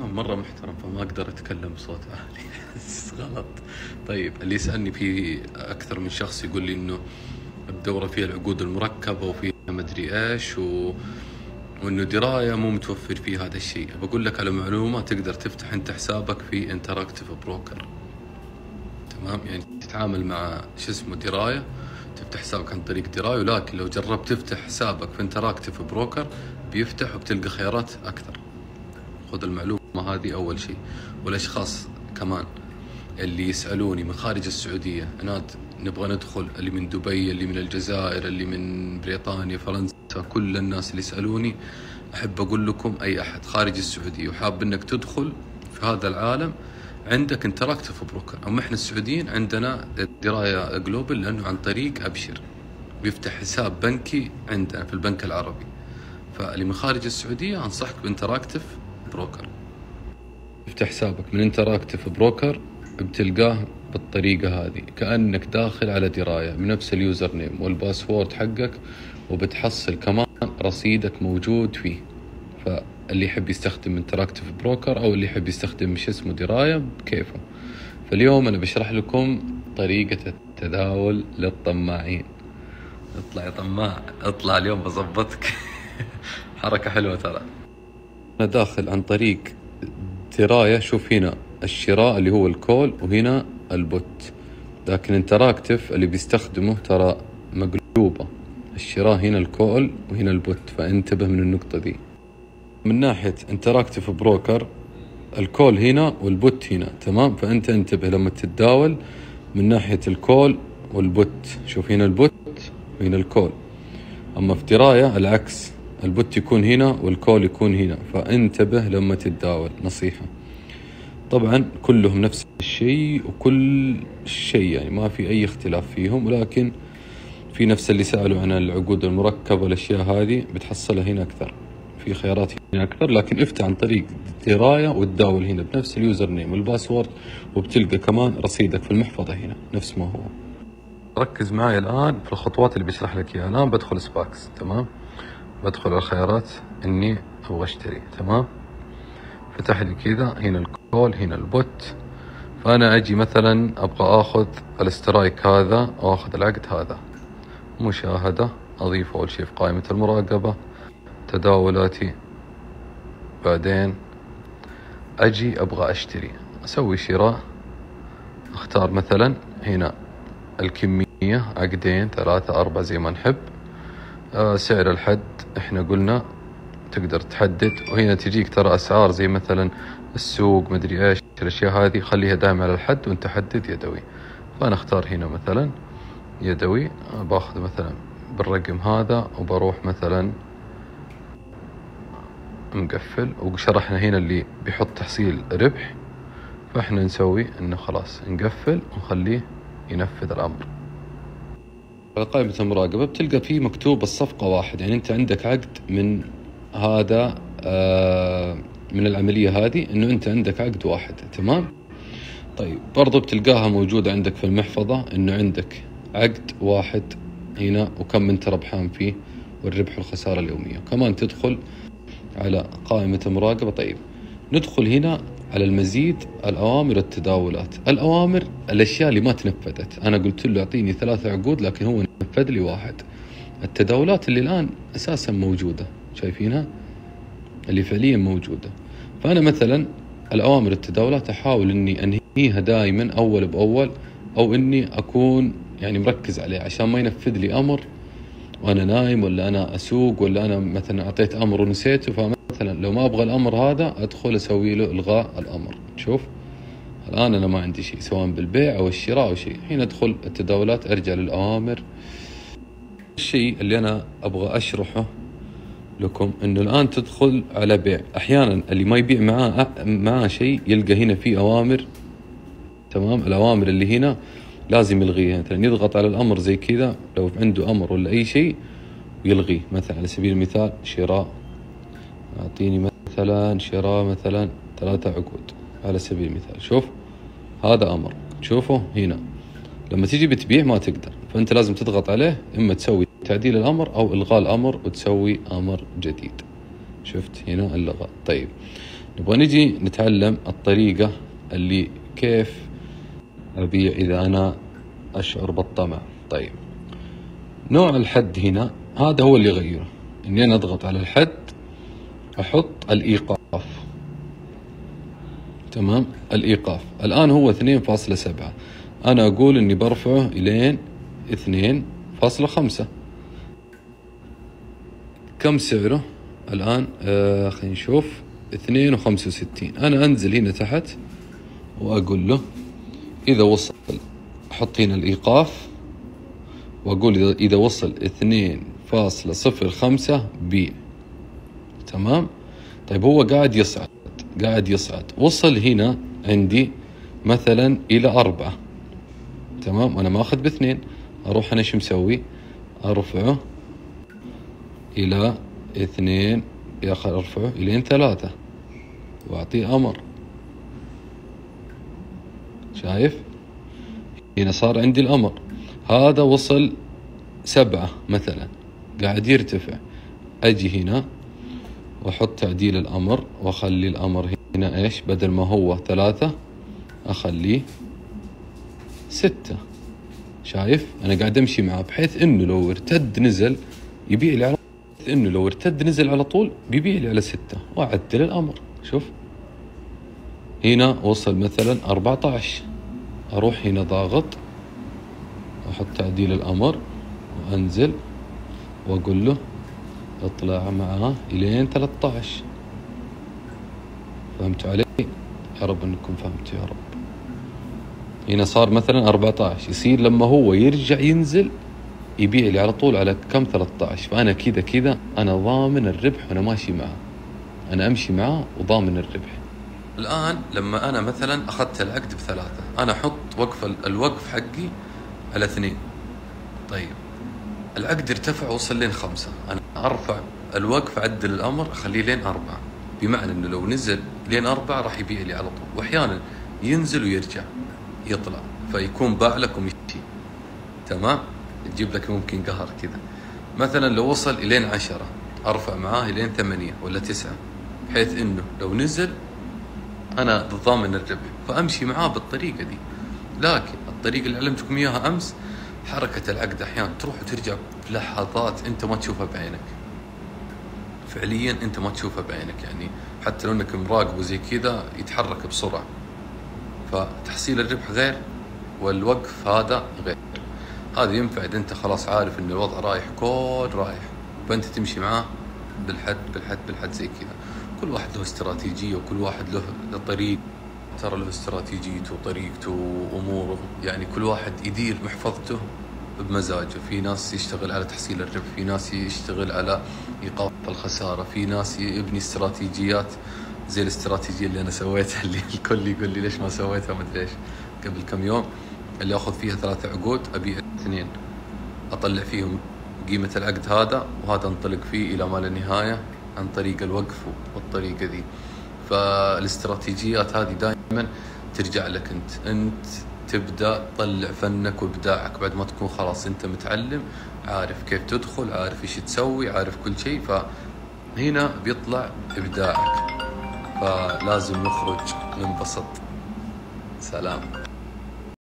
محترم مرة محترم فما أقدر أتكلم بصوت عالي. غلط. طيب اللي يسألني في أكثر من شخص يقول لي إنه الدورة فيها العقود المركبة وفيها مدري إيش و... وإنه دراية مو متوفر فيه هذا الشيء. بقول لك على معلومة تقدر تفتح أنت حسابك في Interactive Brokers تمام؟ يعني تتعامل مع شو اسمه دراية تفتح حسابك عن طريق دراية ولكن لو جربت تفتح حسابك في Interactive Brokers بيفتح وبتلقى خيارات أكثر. خذ المعلومة. هذه أول شيء. والأشخاص كمان اللي يسألوني من خارج السعودية أنا نبغى ندخل اللي من دبي اللي من الجزائر اللي من بريطانيا فرنسا كل الناس اللي يسألوني أحب أقول لكم أي أحد خارج السعودية وحاب أنك تدخل في هذا العالم عندك Interactive Brokers أما إحنا السعوديين عندنا دراية Global لأنه عن طريق أبشر. بيفتح حساب بنكي عندنا في البنك العربي. فاللي من خارج السعودية أنصحك ب Interactive Brokers افتح حسابك من Interactive Brokers بتلقاه بالطريقة هذه. كأنك داخل على دراية بنفس ال username وال password حقك وبتحصل كمان رصيدك موجود فيه. فاللي يحب يستخدم Interactive Brokers أو اللي يحب يستخدم شو اسمه دراية بكيفه. فاليوم أنا بشرح لكم طريقة التداول للطماعين. اطلع يا طماع اطلع اليوم بظبطك. حركة حلوة ترى. أنا داخل عن طريق دراية شوف هنا الشراء اللي هو ال call وهنا ال put. لكن Interactive اللي بيستخدمه ترى مقلوبة. الشراء هنا ال call وهنا ال put. فانتبه من النقطة دي. من ناحية Interactive Brokers ال call هنا وال put هنا. تمام؟ فأنت انتبه لما تتداول من ناحية ال call وال put. شوف هنا ال put وهنا ال call. أما في دراية العكس. ال put يكون هنا وال call يكون هنا فانتبه لما تتداول نصيحة. طبعا كلهم نفس الشيء وكل شيء يعني ما في أي اختلاف فيهم ولكن في نفس اللي سألوا عن العقود المركبة والاشياء هذه بتحصلها هنا أكثر في خيارات هنا أكثر لكن افتح عن طريق دراية وتداول هنا بنفس ال username وال password وبتلقى كمان رصيدك في المحفظة هنا نفس ما هو. ركز معي الآن في الخطوات اللي بشرح لك إياها. الآن بدخل SPX تمام؟ بدخل الخيارات إني أبغى اشتري تمام؟ فتح لي كذا هنا ال call هنا ال put. فأنا أجي مثلا أبغى آخذ ال strike هذا واخذ العقد هذا. مشاهدة أضيف أول شيء في قائمة المراقبة تداولاتي. بعدين أجي أبغى أشتري. أسوي شراء. أختار مثلا هنا الكمية عقدين ثلاثة أربعة زي ما نحب. سعر الحد إحنا قلنا تقدر تحدد وهنا تجيك ترى أسعار زي مثلا السوق مدري إيش الأشياء هذه خليها دائما على الحد وأنت حدد يدوي. فأنا أختار هنا مثلا يدوي باخذ مثلا بالرقم هذا وبروح مثلا مقفل. وشرحنا هنا اللي بيحط تحصيل ربح فإحنا نسوي إنه خلاص نقفل ونخليه ينفذ الأمر. على قائمة المراقبة بتلقى فيه مكتوب الصفقة واحد. يعني أنت عندك عقد من هذا آه من العملية هذه إنه أنت عندك عقد واحد. تمام؟ طيب برضو بتلقاها موجودة عندك في المحفظة إنه عندك عقد واحد هنا وكم أنت ربحان فيه والربح والخسارة اليومية. كمان تدخل على قائمة المراقبة. طيب ندخل هنا على المزيد الأوامر التداولات. الأوامر الأشياء اللي ما تنفذت. أنا قلت له أعطيني ثلاثة عقود لكن هو نفذ لي واحد. التداولات اللي الآن أساسا موجودة. شايفينها؟ اللي فعليا موجودة. فأنا مثلا الأوامر التداولات أحاول أني أنهيها دائما أول بأول أو أني أكون يعني مركز عليه عشان ما ينفذ لي أمر وأنا نايم ولا أنا أسوق ولا أنا مثلا أعطيت أمر ونسيته فمثلا لو ما أبغى الأمر هذا أدخل أسوي له إلغاء الأمر. شوف الآن أنا ما عندي شيء سواء بالبيع أو الشراء أو شيء. حين أدخل التداولات أرجع للأوامر. الشيء اللي أنا أبغى أشرحه لكم إنه الآن تدخل على بيع. أحيانا اللي ما يبيع معاه معاه شيء يلقى هنا في أوامر. تمام؟ الأوامر اللي هنا لازم يلغيها مثلا يضغط على الأمر زي كذا لو عنده أمر ولا أي شيء ويلغيه مثلا على سبيل المثال شراء. أعطيني مثلا شراء مثلا ثلاثة عقود. على سبيل المثال. شوف هذا أمر. تشوفه هنا. لما تيجي بتبيع ما تقدر. فأنت لازم تضغط عليه إما تسوي تعديل الأمر أو إلغاء الأمر وتسوي أمر جديد. شفت هنا اللغة. طيب. نبغى نجي نتعلم الطريقة اللي كيف أبيع إذا أنا أشعر بالطمع طيب. نوع الحد هنا هذا هو اللي يغيره. إني أنا أضغط على الحد أحط الإيقاف. تمام؟ الإيقاف. الآن هو 2.7 أنا أقول إني برفعه إلين 2.5 كم سعره؟ الآن آه خلينا نشوف. 2.65 أنا أنزل هنا تحت وأقول له إذا وصل أحط هنا الإيقاف وأقول إذا وصل 2.05 بيع تمام؟ طيب هو قاعد يصعد قاعد يصعد. وصل هنا عندي مثلا إلى أربعة. تمام؟ وأنا ماخذ باثنين. أروح أنا شو مسوي؟ أرفعه إلى اثنين. يا أخي أرفعه إلين ثلاثة. وأعطيه أمر. شايف؟ هنا صار عندي الأمر. هذا وصل سبعة مثلا. قاعد يرتفع. أجي هنا وأحط تعديل الأمر وأخلي الأمر هنا إيش؟ بدل ما هو ثلاثة أخليه ستة. شايف؟ أنا قاعد أمشي معاه بحيث إنه لو ارتد نزل يبيع لي على إنه لو ارتد نزل على طول بيبيع لي على ستة. وأعدل الأمر. شوف. هنا وصل مثلا 14 أروح هنا ضاغط واحط تعديل الأمر وأنزل وأقول له اطلع معاه إلين 13 فهمتوا علي؟ يا رب إنكم فهمتوا يا رب. هنا صار مثلا 14 يصير لما هو يرجع ينزل يبيع لي على طول على كم 13 فأنا كذا كذا أنا ضامن الربح وأنا ماشي معاه أنا أمشي معاه وضامن الربح. الآن لما أنا مثلا أخذت العقد بثلاثة أنا أحط وقف الوقف حقي على اثنين. طيب. العقد ارتفع وصل لين خمسة. أنا أرفع الوقف أعدل الأمر أخليه لين أربعة. بمعنى أنه لو نزل لين أربعة راح يبيع لي على طول. وأحيانا ينزل ويرجع يطلع فيكون باع لك ومشي تمام؟ تجيب لك ممكن قهر كذا. مثلا لو وصل إلين عشرة أرفع معاه إلين ثمانية ولا تسعة بحيث أنه لو نزل أنا ضامن الربح فأمشي معاه بالطريقة دي. لكن الطريقة اللي علمتكم إياها أمس حركة العقد أحيانا تروح وترجع في لحظات أنت ما تشوفها بعينك. فعليا أنت ما تشوفها بعينك. يعني حتى لو أنك مراقبه زي كذا يتحرك بسرعة. فتحصيل الربح غير والوقف هذا غير. هذا ينفع إذا أنت خلاص عارف أن الوضع رايح كل رايح. فأنت تمشي معاه بالحد بالحد بالحد زي كذا. كل واحد له استراتيجية وكل واحد له طريق. ترى له استراتيجيته وطريقته واموره يعني كل واحد يدير محفظته بمزاجه. في ناس يشتغل على تحصيل الربح في ناس يشتغل على إيقاف الخسارة في ناس يبني استراتيجيات. زي الاستراتيجية اللي أنا سويتها اللي الكل يقول لي ليش ما سويتها؟ ما أدري إيش. قبل كم يوم اللي آخذ فيها ثلاثة عقود ابيع اثنين. أطلع فيهم قيمة العقد هذا وهذا أنطلق فيه إلى ما لا نهاية. عن طريق الوقف والطريقة ذي فالاستراتيجيات هذه دائما ترجع لك أنت. أنت تبدأ تطلع فنك وإبداعك بعد ما تكون خلاص أنت متعلم عارف كيف تدخل عارف إيش تسوي عارف كل شيء. فهنا بيطلع إبداعك. فلازم نخرج ننبسط سلام.